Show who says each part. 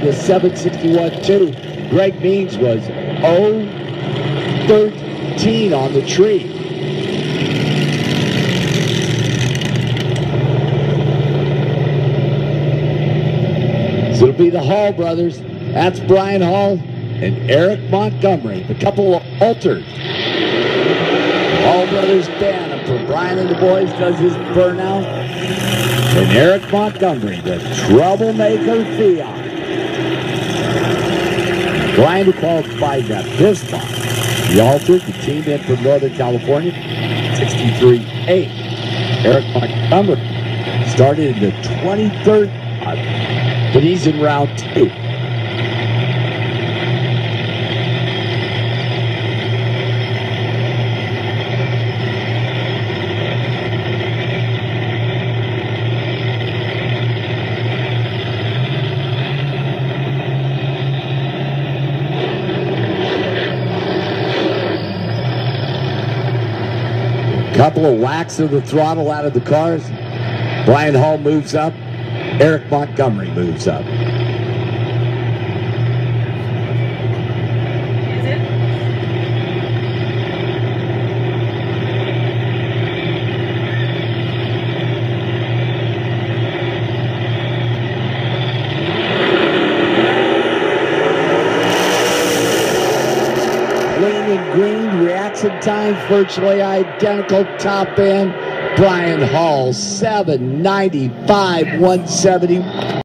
Speaker 1: the 761 2. Greg Means was 0 13 on the tree. So it'll be the Hall brothers. That's Bryan Hall and Eric Montgomery. The couple altered. Hall brothers band for Bryan and the boys does his burnout. And Eric Montgomery, the troublemaker Fiat. Bryan qualified that fifth spot. The altered, the team in from Northern California, 63-8. Eric Montgomery started in the 23rd spot, but he's in round two. Couple of whacks of the throttle out of the cars. Bryan Hall moves up. Eric Montgomery moves up. Clean and green, reaction times virtually identical. Top end, Bryan Hall, 795, 170.